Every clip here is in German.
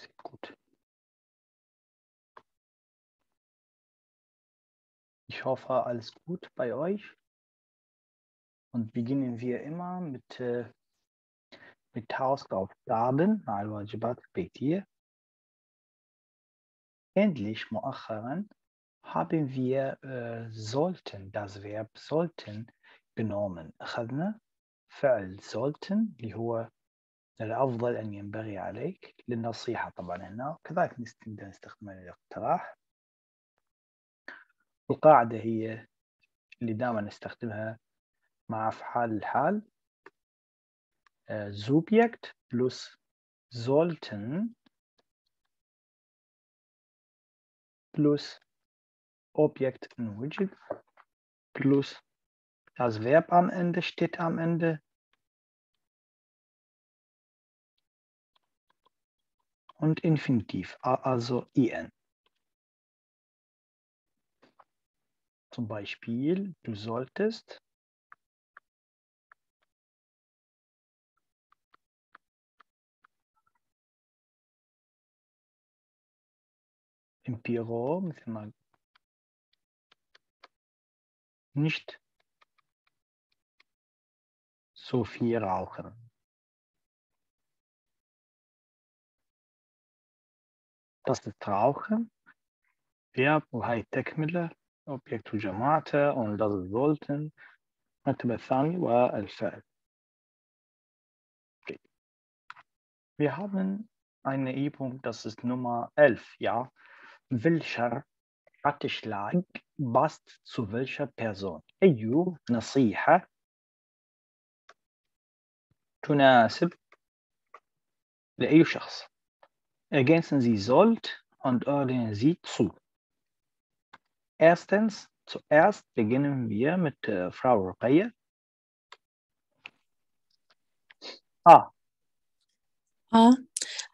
Sehr gut. Ich hoffe, alles gut bei euch. Und beginnen wir immer mit, äh, mit Hausaufgaben, مع الواجبات البيتية. Endlich, مؤخرا, haben wir äh, sollten, das Verb sollten genommen. أخذنا فعل sollten اللي هو الأفضل أن ينبغي عليك للنصيحة طبعا هنا وكذلك نقدر نستخدمها للاقتراح القاعدة هي اللي دائما نستخدمها مع أفعال الحال. äh, Subjekt plus sollten plus Objekt in Widget plus das Verb am Ende steht am Ende. und Infinitiv, also en. Zum Beispiel, du solltest im Büro nicht so viel rauchen. Das ist Rauchen. Verb وهي تكملة Objekt جماعته und das ist sollten المرتبة الثانية والفعل. Okay. Wir haben eine Übung, das ist Nummer 11, ja. Welcher Ratschlag passt zu welcher Person؟ أي نصيحة تناسب لأي شخص؟ Ergänzen Sie sollt und ordnen Sie zu. Erstens, zuerst beginnen wir mit äh, Frau Ruqayya. Ah, Ah,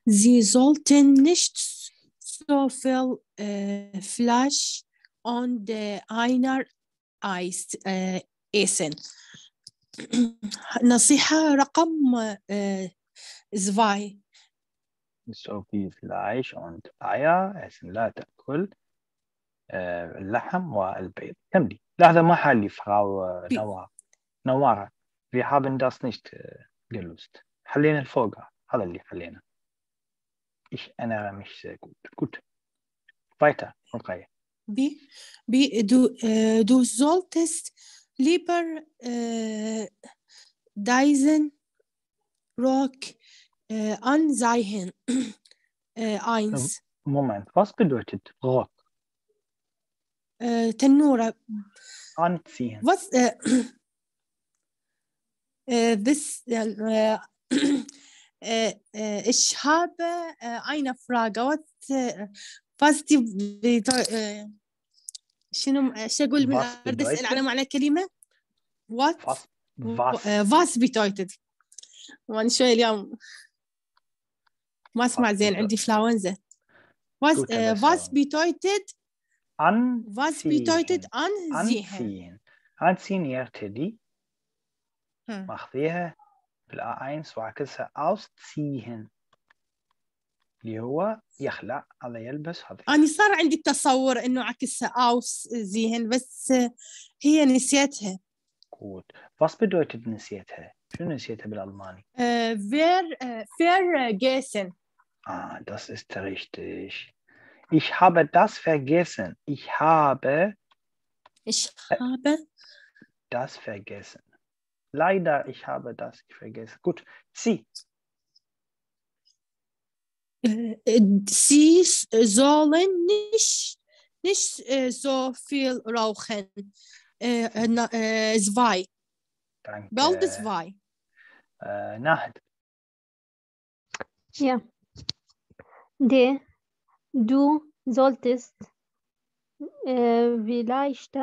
Sie sollten nicht so viel äh, Fleisch und äh, einer Eis äh, essen. نصيحة رقم آه، zwei so viel Fleisch und Eier essen لا تأكل آه، اللحم والبيض كملي لحظة ما حالي Frau äh, Wie- Nawar نوارة wir haben das nicht äh, gelöst حلينا الفوقة هذا اللي حلينا ich erinnere mich sehr gut gut weiter رقية Wie, wie du, äh, du solltest lieber äh, diesen Rock an Seien. eins. Moment, was bedeutet rot? Tenura. Anziehen. Was? this. ich habe eine Frage. Was, was die شنو إيش أقول بدي اسال على معنى كلمه وات فاس فاس bedeutet وأنا شوي اليوم ما أسمع زين? عندي was Gute آه، was Besserung. bedeutet was bedeutet anziehen ansehen anziehen anziehen يرتدي. ها. ماخذيها بالآ 1 وعكسها ausziehen اللي هو يخلع هذا يلبس هذا أنا صار عندي التصور إنه عكسها أوس زيهن بس آه، هي نسيتها. Gut was bedeutet نسيتها. شو نسيتها بالألماني؟ آه، فير آه، فير جيسن. Ah das ist richtig ich habe das vergessen ich habe ich habe das vergessen leider ich habe das vergessen gut sie äh, Sie sollen nicht, nicht äh, so viel rauchen. Äh, äh, äh, zwei. danke Bald zwei. äh, Nahd Ja. D. Du solltest äh, vielleicht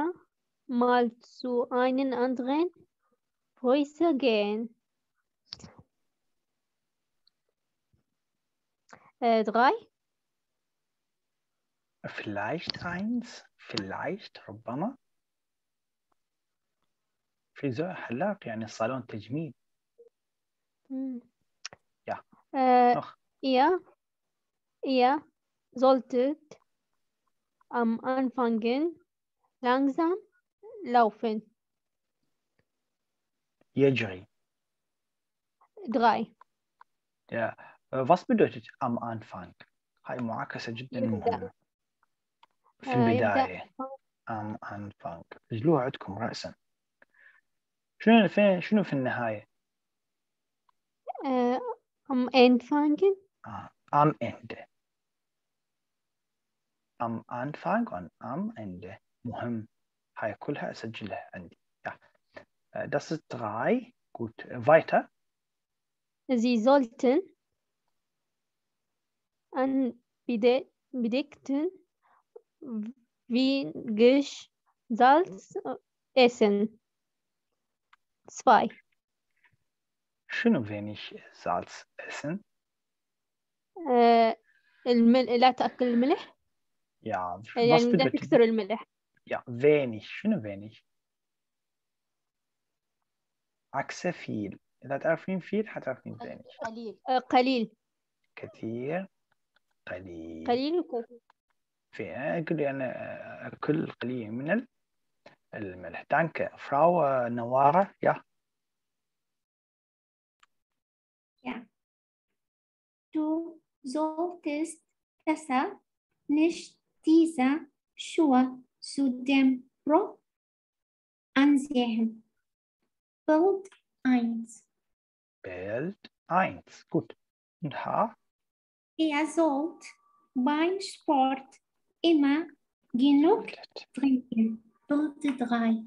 mal zu einem anderen Häuser gehen. Äh, drei. vielleicht eins vielleicht ربما في زوج حلاق يعني صالون تجميل Hm. Ja. Äh, Noch. Ja. Ihr solltet am Anfang langsam laufen. يجري Drei. Ja. Äh, Was bedeutet am Anfang؟ هاي معاكسة جدا يبدأ. مهمة في آه، يبدأ. البداية am Anfang سجلوها عندكم رأسا شنو في شنو في النهاية؟ Äh, am Anfang آه. am Ende am Anfang und am Ende مهم هاي كلها أسجلها عندي ja. Äh, Das ist drei gut äh, weiter Sie sollten an bede bedeckten wenig Salz äh, essen. Zwei. شنو wenig Salz essen آه، المل... لا تأكل الملح ja was يعني bedeutet تكسر الملح. ja wenig شنو wenig عكسه فيل. إذا تعرفين فيل حتعرفين wenig قليل. آه، قليل. كثير. قليل. قليل وكثير. في أقول أنا أكل قليل من ال- الملح. دانك فراو نوارة يا. Du solltest besser nicht dieser Schuhe zu dem Brot ansehen. Bild 1. Bild 1, gut. Und H? Ihr sollt beim Sport immer genug trinken. Bild 3.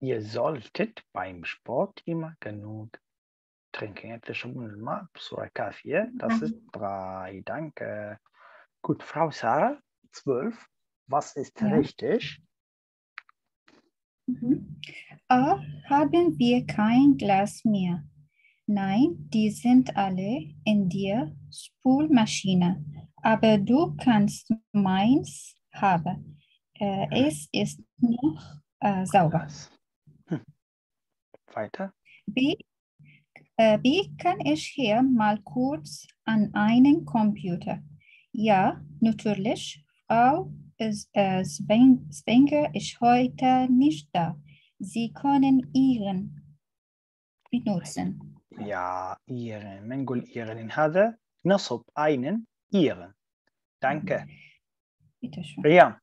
Ihr solltet beim Sport immer genug trinken. Jetzt schon mal Kaffee. Das ist drei. Danke. Gut, Frau Sarah, 12 was ist Ja. richtig Mhm. A. Haben wir kein Glas mehr? Nein, die sind alle in der Spülmaschine. Aber du kannst meins haben. Äh, es ist noch äh, sauber. Hm. Weiter. B. Äh, B. Kann ich hier mal kurz an einen Computer? Ja, natürlich. Frau S- äh, Sven- Spenger ist heute nicht da. Sie können ihren benutzen. Ja, ihren. من نقول ihren هذا نصب einen ihren. Danke. Bitte schön. Riam.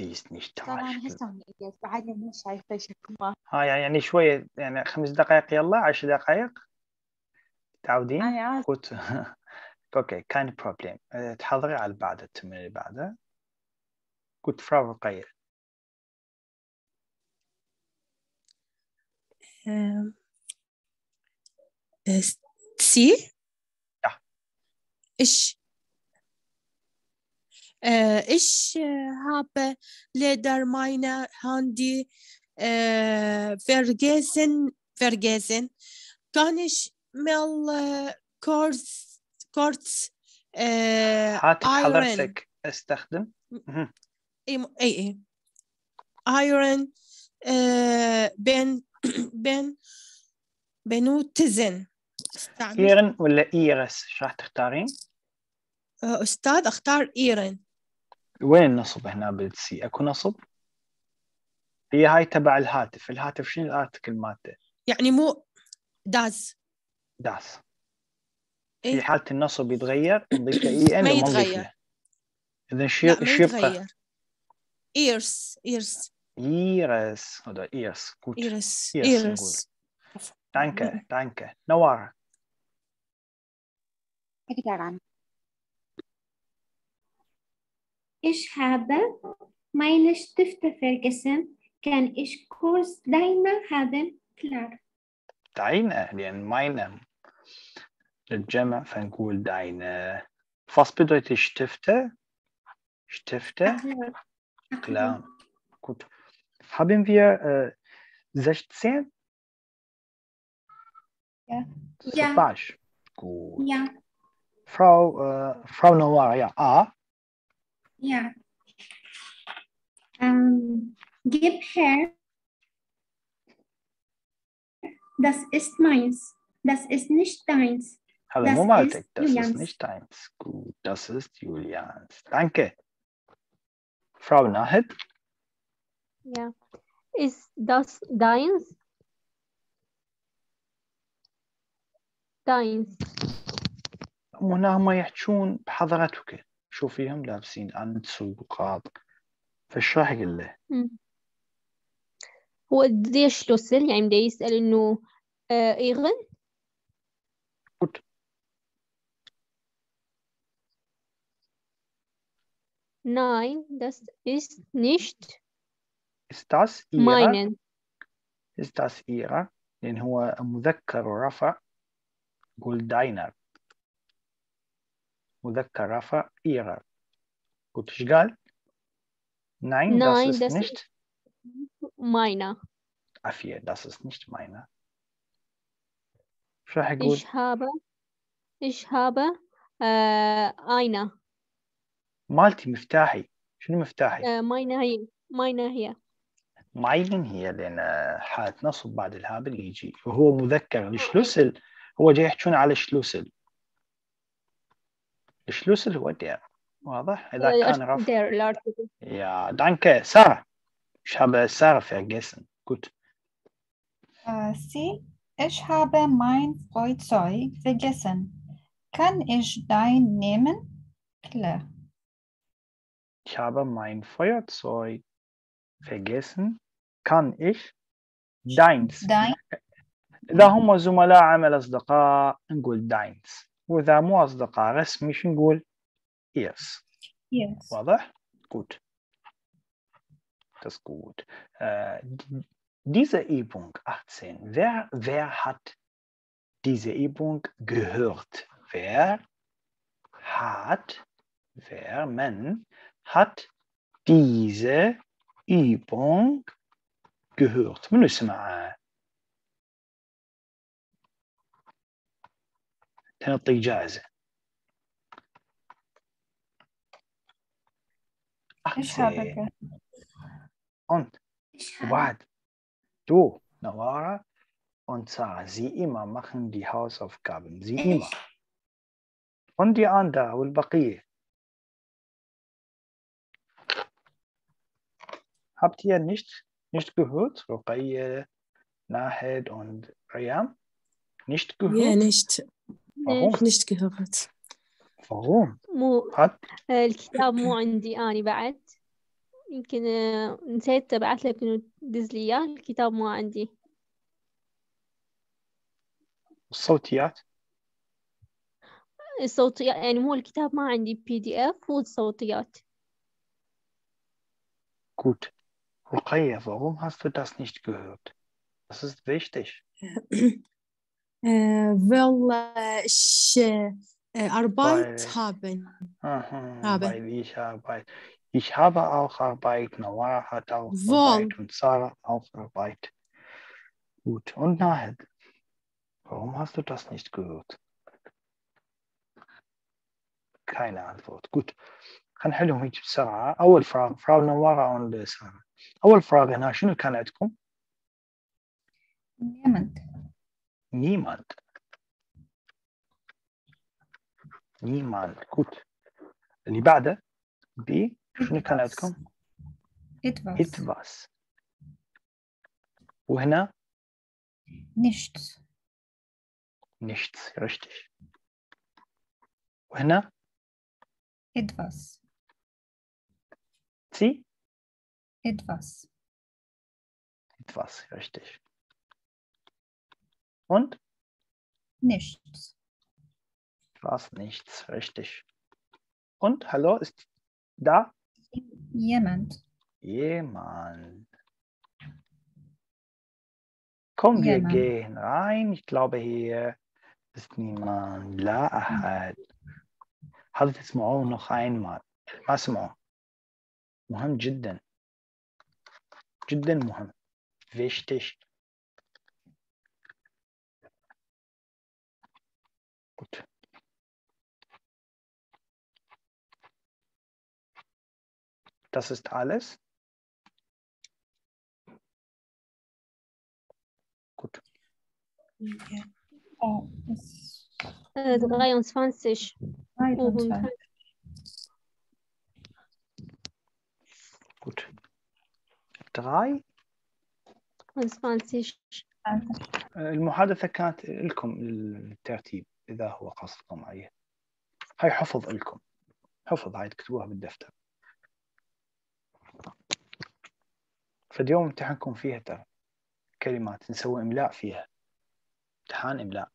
تيست نشتا طبعا هسه بعدنا مو شايفة شكوى ها يعني،, يعني شوية يعني خمس دقائق يلا عشر دقائق تعودين أنا قلت أوكي كان بروبليم تحضري على بعد التمرين اللي بعده. كنت فراغ قير أه، سي؟ إيش؟ Ich, habe leider meine Handy vergessen, vergessen. Kann ich mal kurz, kurz هات حضرتك استخدم. اي اي اي ايرون بين بين بنوتزن. إيرن ولا إيرس؟ إيش راح تختارين؟ آه أستاذ أختار إيرن. وين النصب هنا بالسي أكو نصب؟ هي هاي تبع الهاتف. الهاتف شنو الارتكل مالته؟ يعني مو داز. داس إيه؟ في حالة النصب يتغير نضيف اي ان ما وما نضيف يتغير. اذا شو ما شو يبقى؟ ايرس ايرس ايرس هذا ايرس ايرس ايرس danke danke نوارة. أقدر أنا Ich habe meine Stifte vergessen. Kann ich kurz deine haben? Klar. دعينا لأن meine للجمع فنقول دعينا was bedeutet Stifte? Stifte? Klar. Klar. Gut. Haben wir äh, 16? Ja. Ja. 16. Gut. Ja. Frau, äh, Frau Noir, ja. A. Ja. Ähm, gib her Das ist meins. Das ist nicht deins. هذا Das مو مالتك ist das ist Julians. nicht deins gut das ist Julians danke Frau Nahid Ja. Ist das deins? Deins. هنا هم يحجون بحضرتك شوفيهم لابسين أنتس وقاط فايش راح يقول له؟ هو بدي شلوسل يعني بدي يسأل إنه آه إيغن Gut. Nein, das ist nicht Ist das ihrer؟ meinen. Ist das؟ لأن هو مذكر ورفع قول داينر مذكر رفع ihrer قلت إيش قال؟ Nein, das Nein, ist das nicht Meiner. عافية das ist nicht meine إيش راح يقول؟ Ich habe, ich habe äh, eine. مالتي مفتاحي شنو مفتاحي؟ Äh, meine hier. Meine hier. مايلن هي لأن حالة نصب بعد الهاء اللي يجي وهو مذكر الشلوسل هو جاي يحجون على الشلوسل الشلوسل هو der واضح؟ إذا Äh, كان رفع der Artikel. Ja, danke. Sarah. Ich habe Sarah vergessen. Gut. Äh, Sie, ich habe mein Feuerzeug vergessen. Kann ich dein nehmen? Klar. Ich habe mein Feuerzeug vergessen. Kann ich deins? Dein, إذا هم زملاء عمل أصدقاء نقول deins. وإذا مو أصدقاء رسمي شو نقول؟ yes. yes. واضح؟ Gut. Das ist gut. Äh, d- diese Übung 18. Wer, wer hat diese Übung gehört? Wer hat, wer, man, hat diese Übung gehört? من يسمع تنطي جائزة Ich habe 18. ge Und Ich habe Wart, du, Nawara und Sarah, sie immer machen die Hausaufgaben. Sie immer. ich, Und die anderen والبقية. Habt ihr nicht, nicht gehört? Ruqayya, Nahid und Riyam? Nicht Ja, gehört? nicht, Warum? nicht gehört. Warum? مو Hat, آه، الكتاب مو عندي أنا بعد يمكن آه، نسيت أبعث لك إنه تدز لي إياه الكتاب مو عندي الصوتيات الصوتيات يعني مو الكتاب ما عندي بي دي إف والصوتيات gut. Ruqayya, warum hast du das nicht gehört? Das ist wichtig. Äh, weil äh, ich äh, Arbeit Weil- haben. Aha, Habe. weil ich Arbeit. Ich habe auch Arbeit, Nawar hat auch Wohl. Arbeit und Sarah auch Arbeit. Gut, und Nahid, warum hast du das nicht gehört? Keine Antwort. Gut, هنحلهم هيك بسرعة. أول فراغ فراغ نوارة und سارة. أول فراغ هنا شنو كان عندكم؟ niemand. Niemand. Niemand. Gut. اللي بعده B شنو كان Etwas. عندكم؟ Etwas. etwas. وهنا Nichts. nichts, richtig. وهنا Etwas. sie, Etwas. etwas, richtig. Und Nichts. was, nichts, richtig. Und hallo, ist da Jemand. jemand? Komm, wir Jemand. gehen rein. Ich glaube, hier ist niemand. لا أحد. هذا تسمعوه noch einmal. ما اسمعوه. مهم جدا. جدا مهم. Wichtig. Das ist alles. Gut. Oh, das Äh, 23. Oh, 23. Gut. Drei. 23. المحادثة كانت لكم الترتيب إذا هو قصدكم عليه هاي حفظ لكم حفظ هاي تكتبوها بالدفتر فاليوم امتحانكم فيها ترى كلمات نسوي إملاء فيها امتحان إملاء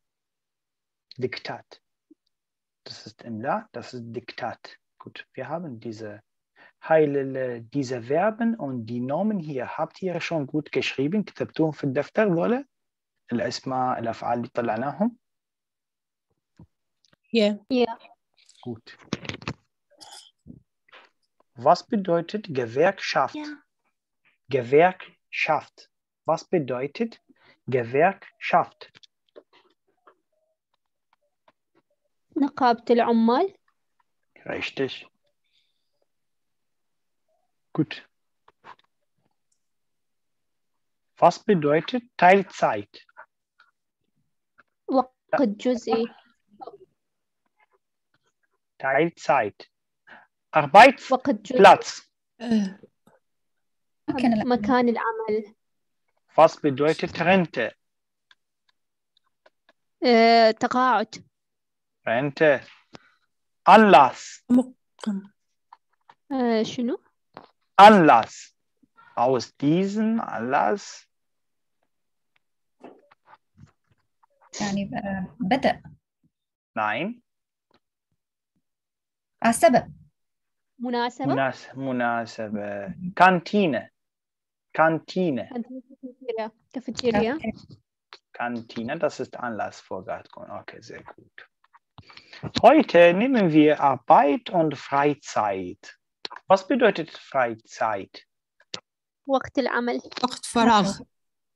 ديكتات Das ist Imla, das ist Diktat. Gut, wir haben diese Heil, diese Verben und die Nomen hier. Habt ihr schon gut geschrieben? كتبتوهم في الدفتر ذولا؟ الأسماء الأفعال اللي طلعناهم؟ Yeah. Gut. Was bedeutet Gewerkschaft? Ja. Gewerkschaft. Was bedeutet Gewerkschaft? نقابة العمال Richtig. Gut. Was bedeutet Teilzeit? وقت جزئي Teilzeit. Arbeitsplatz. وقت Uh, لا. مكان العمل Was bedeutet Rente? آه، تقاعد Rente. Anlass. مقم. آه، شنو Anlass. Aus diesem Anlass. يعني آه، بدأ Nein. آه، سبب مناسبة Munas مناسبة. Kantine. Kantine. كانت كافيتيريا كافيتيريا Kantine, das ist Anlass vorgehalten. Okay, sehr gut. Heute nehmen wir Arbeit und Freizeit. Was bedeutet Freizeit? وقت العمل وقت فراغ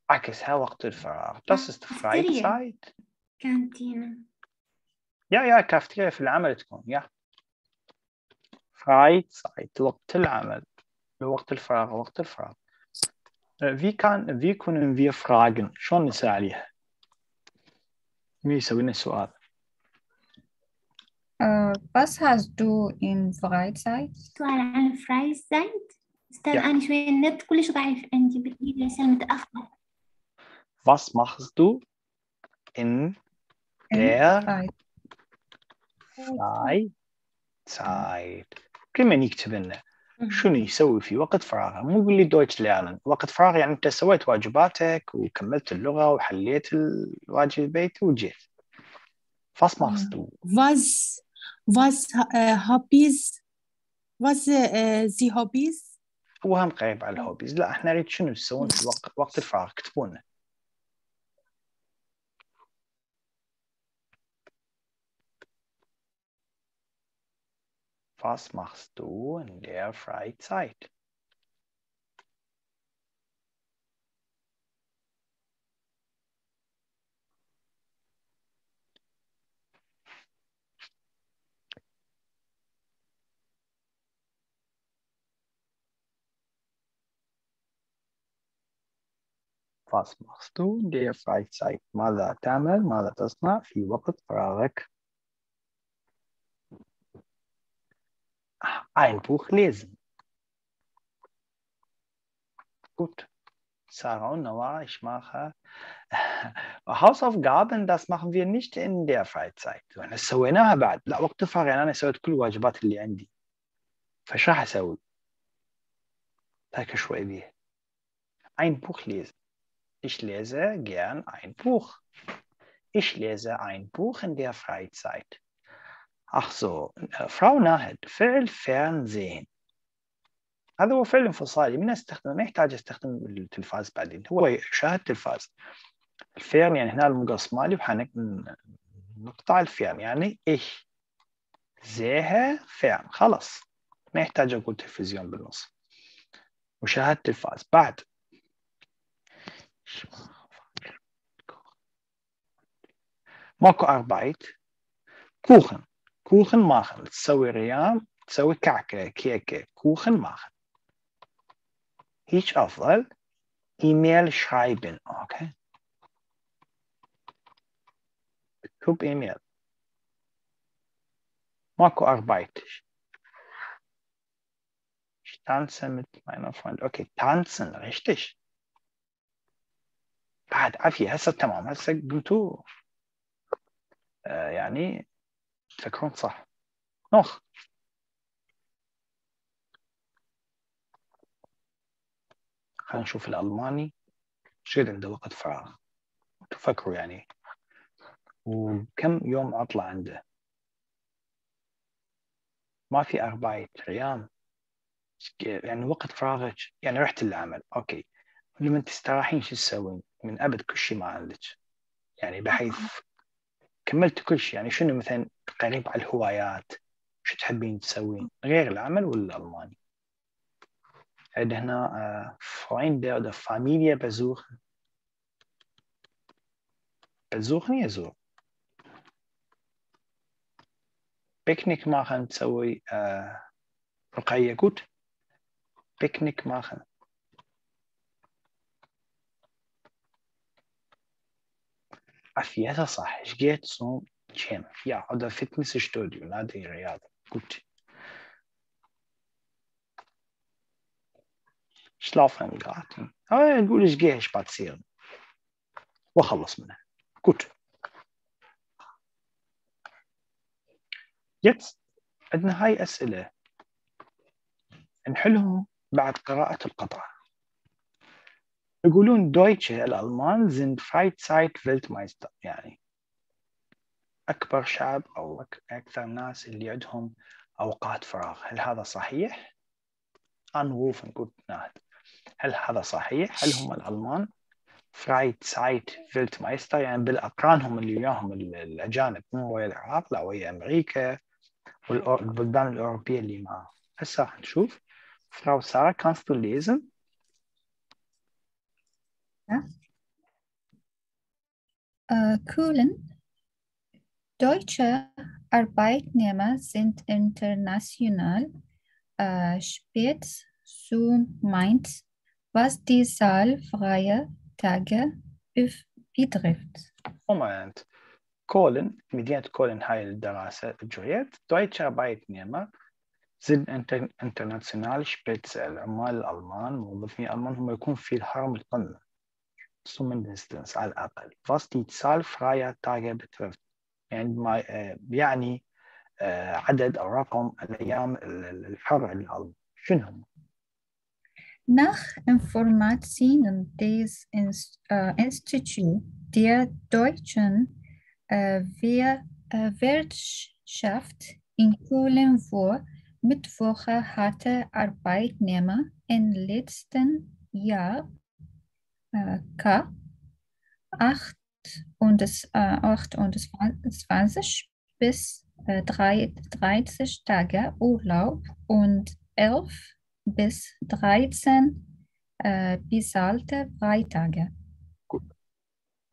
عكسها وقت الفراغ. Das ist Freizeit. كانتينا Ja, ja, Cafeteria في العمل تكون. Ja. Freizeit, وقت العمل. وقت الفراغ, وقت الفراغ. Äh, Wie, kann, wie können wir fragen? شلون نسأل عليها؟ مين يسوي لنا السؤال؟ آه، was hast du in Freizeit سؤال عن فرايز زايد استاذ Ja. انا شوي النت كلش ضعيف عندي بالإيد رسالة متأخر Was machst du in der Freizeit كلمة نكتب لنا شنو يسوي في وقت فراغه؟ مو يقول لي دويتش ليرنن وقت فراغ يعني أنت سويت واجباتك وكملت اللغة وحليت الواجب البيتي وجيت. Was was uh, hobbies was uh, the hobbies? هو هم قريب على الهوبيز لا إحنا نريد شنو تسوون في وقت وقت الفراغ اكتبوا Was machst du in der Freizeit? Was machst du in der Freizeit? ماذا تعمل؟ ماذا تصنع في وقت فراغك؟ Ein Buch lesen. Gut. Sarah und Noah, ich mache Hausaufgaben, das machen wir nicht in der Freizeit. أنا سويناها بعد لا وقت الفراغ يعني أنا سويت كل الواجبات اللي عندي فايش راح أسوي؟ تاكل شوي بيه Ein Buch lesen. Ich lese gern ein Buch. Ich lese ein Buch in der Freizeit. Ach so, Frau Nahed, فعل Fernsehen. هذا هو فعل انفصالي. من استخدمه ما يحتاج استخدم التلفاز بعدين. هو يشاهد تلفاز. الفعل يعني هنا المقص مالي وحنقطع الفعل. يعني ich sehe فعل. خلاص. ما يحتاج أقول تلفزيون بالنص. مشاهدة تلفاز. بعد. ماكو أربعيت كوخن. كوخن ماخن. تسوي ريام تسوي كعكة كيكة كوخن ماخن. هيك أفضل. إيميل شرايبن أوكي. هوب ايميل ماكو اربايتش Ich tanze mit meiner Freundin. Okay, tanzen, richtig. بعد عافية هسه تمام. هسه قلتوا آه يعني تفكرون صح. نوخ. خلينا نشوف الألماني. شو عنده وقت فراغ. تفكروا يعني. وكم يوم عطلة عنده؟ ما في أربعة أيام يعني وقت فراغك يعني رحت العمل. أوكي. لما تستراحين شو تسوين؟ من أبد كل شيء ما عندك. يعني بحيث كملت كل شيء. يعني شنو مثلا قريب على الهوايات؟ شو تحبين تسوين؟ غير العمل ولا الألماني عندنا هنا Freunde oder Familie besuchen besuchen يزور بيكنيك machen تسوي آه رقية. gut بيكنيك machen في هذا صح. إيش جيت صوم جيم. يا هذا فيتنس ستوديو لا دي رياضه قلت. شلاف ام غاتن آه نقول إيش جيش باتسير وخلص منها. قلت. جيت عندنا هاي أسئلة. نحلهم بعد قراءة القطعه يقولون دويتشه الألمان sind Freizeit-Weltmeister يعني أكبر شعب أو أكثر ناس اللي عندهم أوقات فراغ هل هذا صحيح؟ أنوف نقول ناهد هل هذا صحيح؟ هل هم الألمان Freizeit-Weltmeister يعني بالأقرانهم اللي وياهم الأجانب مو ويا العراق لا ويا أمريكا والبلدان الأوروبية اللي معاهم هسه راح نشوف Frau Sarah, kannst lesen? Ja. Äh, Kühlen. Deutsche Arbeitnehmer sind international äh, spät zu Mainz, was die Zahl freier Tage bef- betrifft. Moment. كولن مدينة كولن هاي الدراسة جريت دويتش Arbeitnehmer sind inter international spitz العمال الألمان موظفين الألمان هم يكون في الهرم القمة zumindest على الأقل was die Zahl freier Tage betrifft يعني ما يعني عدد أو رقم الأيام الحر للألمان شنو هم؟ Nach Informationen des Ins äh, Instituts der deutschen äh, Wehr äh, Wirtschaft in Köln vor Mittwoche hatte Arbeitnehmer im letzten Jahr äh, K 8 und das, äh, 28 bis äh, 3, 30 Tage Urlaub und 11 bis 13 äh, bezahlte Freitage.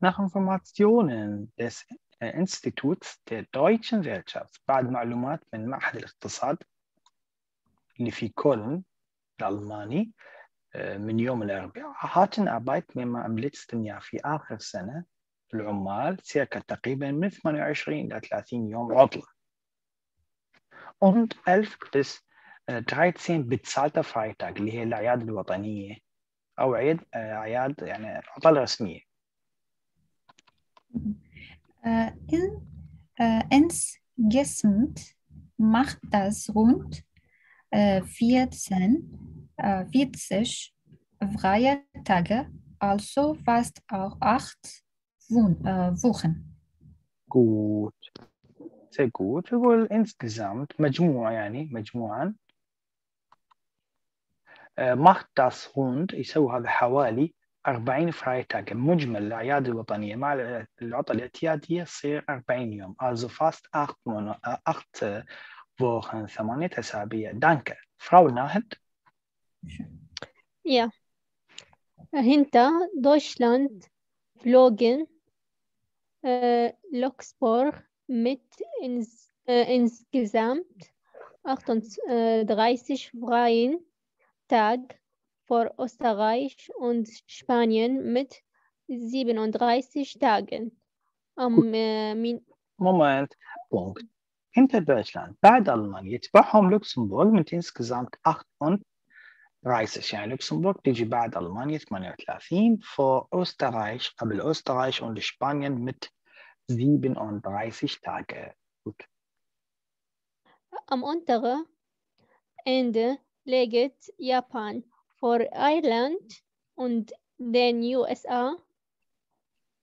Nach Informationen des äh, Instituts der deutschen Wirtschaft بعد معلومات من معهد الاقتصاد اللي في كولن الألماني من يوم الأربعاء hatten Arbeitnehmer am letzten Jahr في آخر سنة العمال circa تقريبا من 28 إلى 30 يوم عطلة und 11 bis 13 bezahlte Freitag اللي هي الأعياد الوطنية أو عيد أعياد يعني عطل رسمية Äh, in, äh, insgesamt macht das rund äh, 14, äh, 40 freie Tage, also fast auch acht äh, Wochen. gut. Sehr gut. يقول insgesamt. مجموع يعني مجموعا macht das rund يسوي هذا حوالي 40 فرايتاج مجمل الأعياد الوطنية مع العطلة الاعتيادية تصير 40 يوم also fast 8 مونو 8 Wochen ثمانية أسابيع danke Frau Nahid Ja. Hinter Deutschland flogen äh, Luxemburg mit ins, äh, insgesamt 38 freien Tagen vor Österreich und Spanien mit 37 Tagen. Am, äh, Min Moment, Punkt. Hinter Deutschland, بعد ألمانيا يتبعهم لوكسمبورغ mit insgesamt 38 يعني لوكسمبورغ تيجي بعد ألمانيا 38 vor Österreich قبل Österreich und Spanien mit 37 Tage. Gut. Am unteren Ende liegt Japan vor Irland und den USA.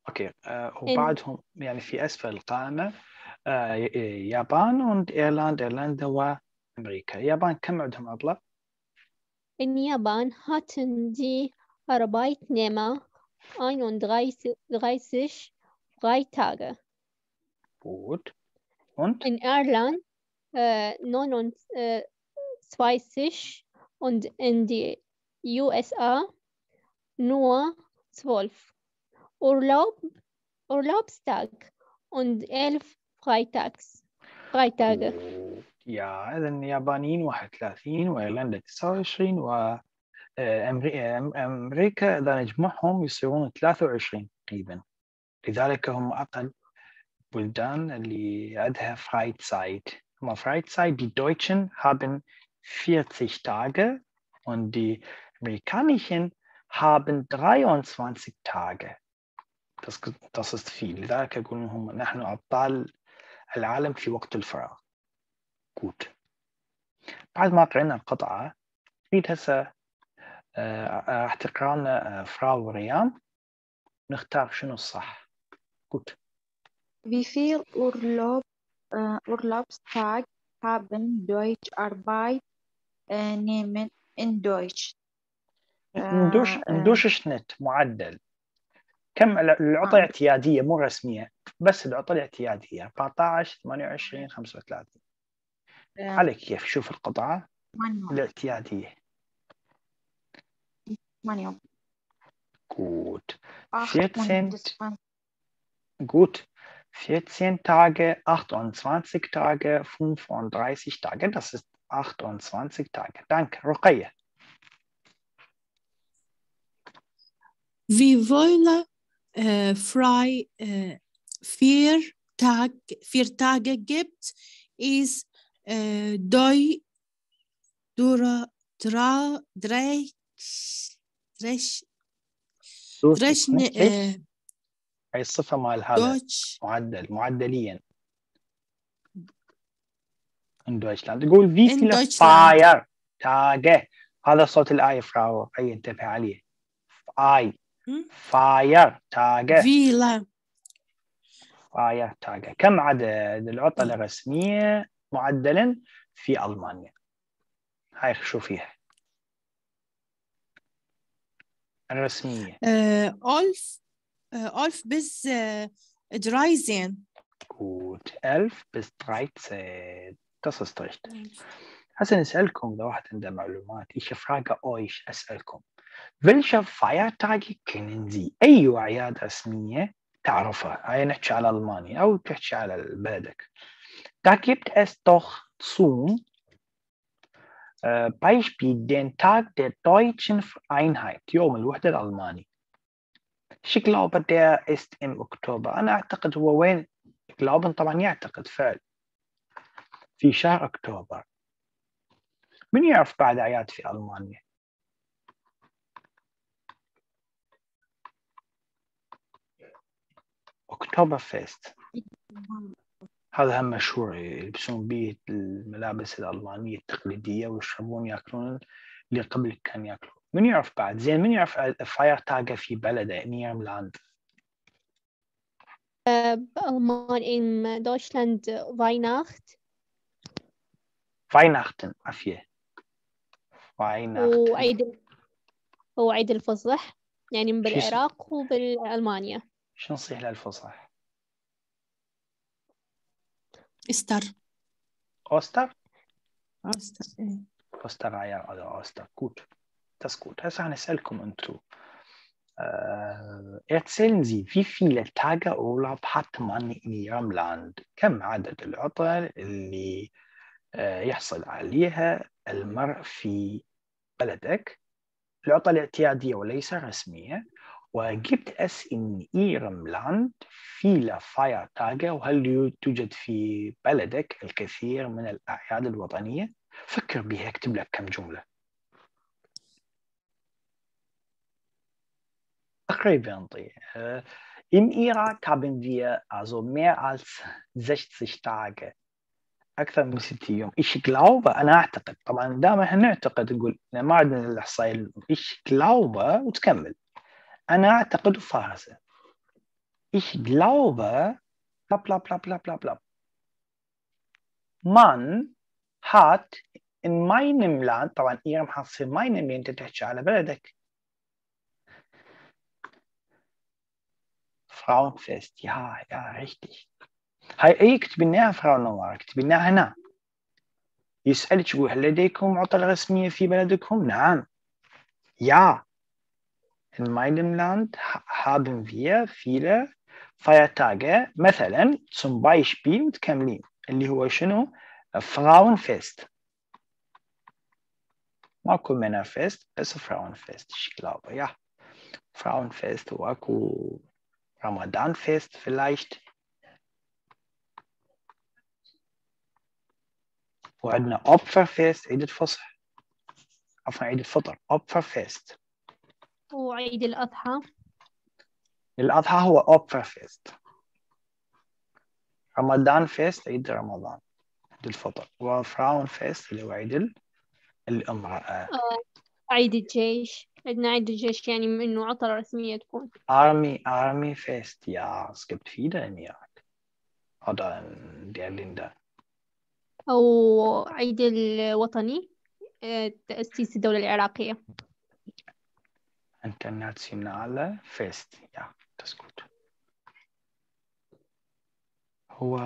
Okay, äh, In- وبعدهم يعني في أسفل القائمة آه، يابان und إيرلاند إيرلندا وأمريكا اليابان كم عندهم عطلة؟ In Japan hatten die Arbeitnehmer 31 30 Freitage. Gut. Und? In Irland äh, 29 und in die USA nur 12. Urlaub, Urlaubstag und 11 Freitags, Freitage. Ja, إذا اليابانيين 31 وأيرلندا 29 وأمريكا إذا نجمعهم يصيرون 23 تقريبا لذلك هم أقل بلدان اللي عندها Freizeit. Mal Freizeit, die Deutschen haben 40 Tage und die Amerikanischen haben 23 Tage. Das, das ist viel. لذلك يقولون هم نحن أبطال العالم في وقت الفراغ. Gut. بعد ما قرينا القطعة نريد هسه آه، راح تقرا لنا آه، فراو ريان نختار شنو الصح. Gut. Wie viel Urlaub, äh, Urlaubstag haben Deutscharbeit äh, nehmen in Deutsch? ندوش آه، ندوش شنت معدل كم الع- العطل آه. اعتيادية مو رسمية بس العطل اعتيادية 14 28 35 äh, عليك كيف شوف القطعة Manual. الاعتيادية Manual. gut 28. 14 gut 14 Tage 28 Tage 35 Tage das ist 28 Tage danke رقية Vi wollen äh, فراي فير تاج فير تاج جبت إز دوي دورا ترا دريش دريش دريش أي الصفة مال هذا معدل معدليا. إن دويتشلاند. يقول في فاير تاج هذا صوت الاي فراو أي انتبه عليه. اي فاير Tage. Viele, فاير Tage. كم عدد العطلة الرسمية معدلا في ألمانيا؟ هاي شوفيها. الرسمية. äh, Olf, äh, Olf bis äh, 13. gut 11 bis 13 das ist richtig هسه نسألكم إذا واحد عنده معلومات ich frage euch أسألكم؟ Welche Feiertage kennen Sie? أي أعياد رسمية تعرفها هاي نحكي على ألمانيا أو تحكي على بلدك da gibt es doch zum äh, Beispiel den Tag der deutschen Einheit. يوم الوحدة الألماني ich glaube der ist im Oktober. أنا أعتقد هو وين glauben طبعا يعتقد فعل في شهر أكتوبر من يعرف بعد أعياد في ألمانيا؟ أكتوبر فيست هذا هم مشهور يلبسون به الملابس الألمانية التقليدية ويشربون يأكلون اللي قبل كان يأكلون. من يعرف بعد؟ زين من يعرف فاير تاجا في بلده نيرملاند Alman in Deutschland Weihnacht Weihnachten عافية Weihnachten وعيد وعيد الفصح يعني بالعراق وبالألمانيا. شو نصيح للفصح؟ استر. أوستر؟ أوستر إيه. أوستر عيان أوستر. كوت. تاس كوت هسا هنسالكم أنتو. آه، ارسلن سي في فيل تاجا اولاب حتى من أيام لاند. كم عدد العطل اللي آه، يحصل عليها المرء في بلدك؟ العطل الاعتيادية وليس رسمية. وgibt es in Ihrem Land viele Feiertage وهل توجد في بلدك الكثير من الأعياد الوطنية؟ فكر بها اكتب لك كم جملة. Äh, Im Irak haben wir also mehr als 60 Tage. أكثر من 60 يوم. Ich glaube أنا أعتقد طبعا دائما نعتقد نقول ما عندنا الإحصائية Ich glaube وتكمل. أنا أعتقد فارسة. Ich glaube bla bla bla bla bla bla. Man hat in meinem Land طبعا إيرم حتصير meinem أنت تحكي على بلدك. Frauenfest, ja, ja, richtig. هاي أي كتبناها فراو نوار كتبناها هنا يسألك هل لديكم عطلة رسمية في بلدكم؟ نعم. Ja. In meinem Land ha- haben wir viele Feiertage. مثلا zum Beispiel متكاملين اللي هو شنو؟ Frauenfest. ماكو Männerfest بس Frauenfest ich glaube ja. Frauenfest واكو Ramadanfest vielleicht. وعندنا Opferfest عيد الفصح عفوا عيد الفطر Opferfest وعيد الأضحى؟ الأضحى هو Opferfest رمضان فيست عيد رمضان. عيد الفطر. وفراونفست اللي هو عيد ال- الامرأة عيد الجيش. عندنا عيد الجيش يعني إنه عطلة رسمية تكون. Army Army Fest. ja es gibt viele im Irak oder in der Länder أو عيد الوطني آه، تأسيس الدولة العراقية. internationale Fest ja das ist gut هو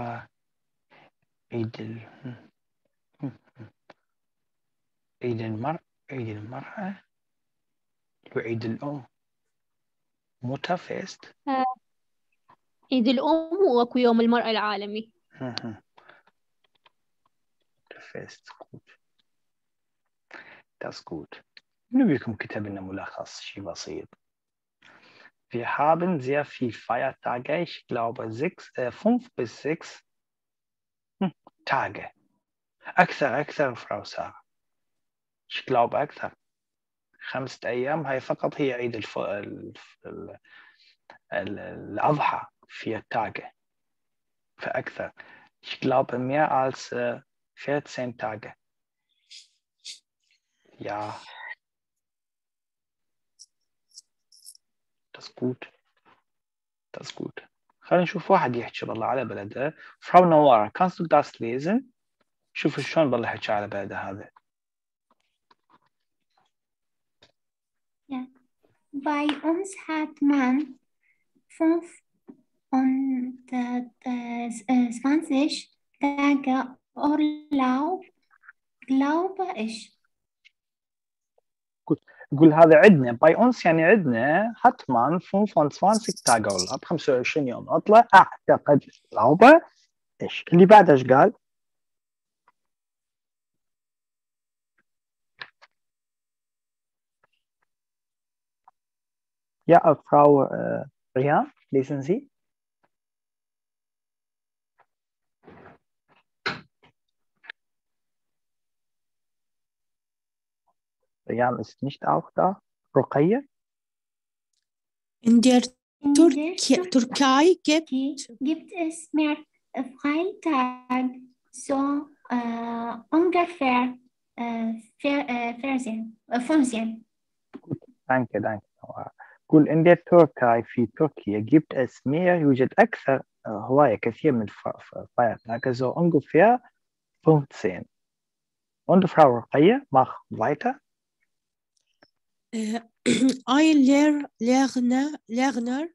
عيد ال هم- هم- هم. عيد المرأة عيد المرأة وعيد الأم Mutterfest عيد الأم وأكو يوم المرأة العالمي Mhm. Fest, gut. Das ist gut. Nur wir كتبنا ملخص شيء بسيط. Wir haben sehr viel Feiertage, ich glaube sechs, äh, fünf bis sechs hm, Tage. أكثر أكثر Frau سارة. Ich glaube أكثر. خمسة أيام هاي فقط هي عيد الف... الف... ال... ال... الأضحى vier Tage. فأكثر. Ich glaube mehr als äh, 14 Tage. Ja. Ist gut. خلينا نشوف واحد يحكي بالله على بلده Frau Nawara kannst du das lesen شوف شلون بالله يحكي على بلده هذا Bei uns hat man 25 Tage Urlaub, glaube ich. يقول هذا عندنا باي اونس يعني عندنا حتما 25 تاجا والله 25 يوم. عطلة أعتقد glaube إيش؟ اللي بعده إيش قال؟ Frau äh, Rian, lesen Sie? Rian ist nicht auch da. Ruqayya? In der In Türkei, der Türkei gibt Türkei gibt es mehr Freitag, so äh, ungefähr äh, vier- äh, 14, äh, 15. Danke, danke. Noah. قل in der Türkei في تركيا gibt es mehr يوجد أكثر آه، هواية كثير من ف- ف- Feiertage so ungefähr 15 und Frau Ruqayya mach weiter äh, ein Lehr Lerner, Lerner,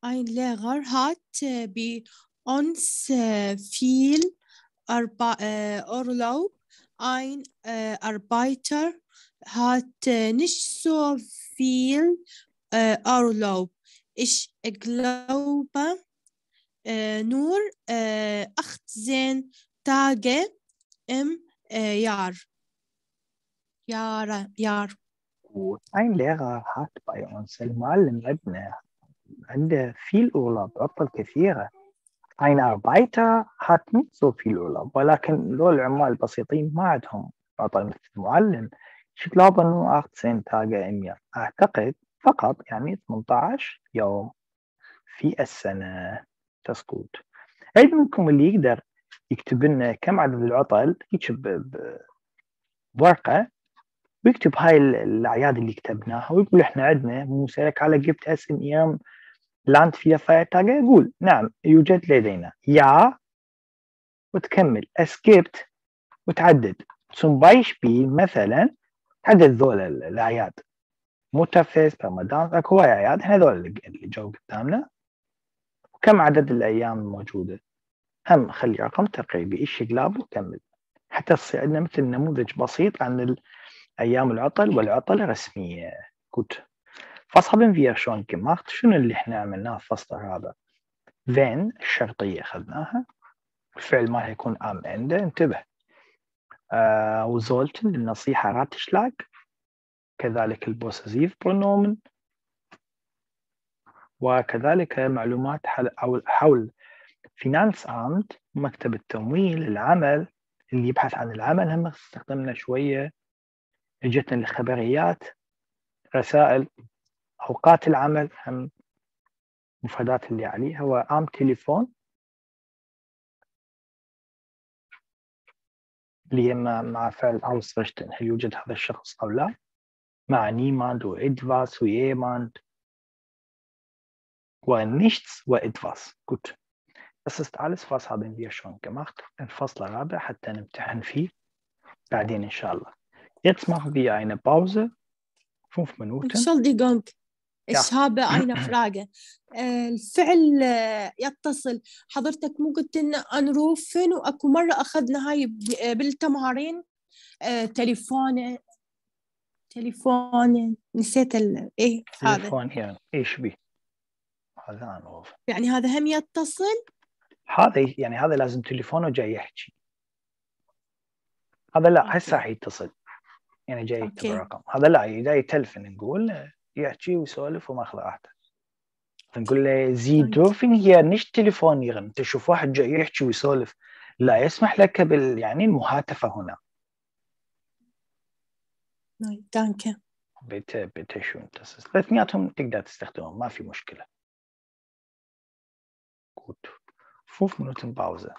ein Lehrer hat äh, bei uns äh, viel Arba äh, Urlaub. Ein äh, Arbeiter hat äh, nicht so viel Urlaub. Ich glaube nur äh, 18 Tage im Jahr. Jahre, Jahr. gut. Ein Lehrer hat bei uns, المعلم عندنا عنده viel Urlaub, عطل كثيرة. Ein Arbeiter hat nicht so viel Urlaub, ولكن دول العمال البسيطين ما عندهم عطل مثل المعلم. Ich glaube nur 18 Tage im Jahr. أعتقد فقط يعني 18 يوم في السنة. Gut. أي منكم اللي يقدر يكتب لنا كم عدد العطل يكتب بورقة ويكتب هاي ال- الأعياد اللي كتبناها ويقول إحنا عندنا مو سألك على جبت اسم أيام لاند فيها فايتاجا يقول نعم يوجد لدينا. يا وتكمل. اسكيبت وتعدد. zum Beispiel مثلا تعدد ذول ال- الأعياد. موتافيس رمضان أكو هواي أعياد إحنا ذول اللي جو قدامنا. وكم عدد الأيام الموجودة هم خلي رقم تقريبي إيش قلاب وكمل حتى تصير عندنا مثل نموذج بسيط عن أيام العطل والعطل الرسمية gut Was haben wir schon gemacht شنو اللي إحنا عملناه في الفصل الرابع wenn الشرطية أخذناها؟ الفعل ما يكون am Ende انتبه. آه وزولتن النصيحة راتشلاج كذلك البوسيسيف برونومن وكذلك معلومات حول فينانس آمد مكتب التمويل العمل. اللي يبحث عن العمل هم استخدمنا شوية اجتنا الخبريات رسائل اوقات العمل هم مفردات اللي عليها هو ام تليفون اللي هي مع فعل أوس هل يوجد هذا الشخص أو لا مع نيماند وإدفاس ويماند ونيشتس وإدفاس جوت Das ist alles, was haben wir schon gemacht. Ein Fassler habe, hat einen Tehen viel. Bei denen inshallah. Jetzt machen wir eine Pause. Fünf Minuten. Entschuldigung, ich habe eine Frage. الفعل آه، يتصل حضرتك مو قلت لنا أنروفن وأكو مرة أخذنا هاي آه، بالتمارين آه، تليفون تليفون نسيت ال... إيه هذا تليفون يعني إيش بيه؟ هذا أنوف. يعني هذا هم يتصل هذا يعني هذا لازم تليفونه جاي يحكي. هذا لا هسه راح يتصل. يعني جاي يكتب. الرقم. هذا لا جاي يتلفن نقول يحكي ويسولف وماخذ راحته. نقول له زي طيب. dürfen hier nicht telefonieren تشوف واحد جاي يحكي ويسولف. لا يسمح لك بال يعني المهاتفة هنا. دانكه بت بتشون تسس الاثنيناتهم تقدر تستخدمهم ما في مشكلة. Gut fünf Minuten Pause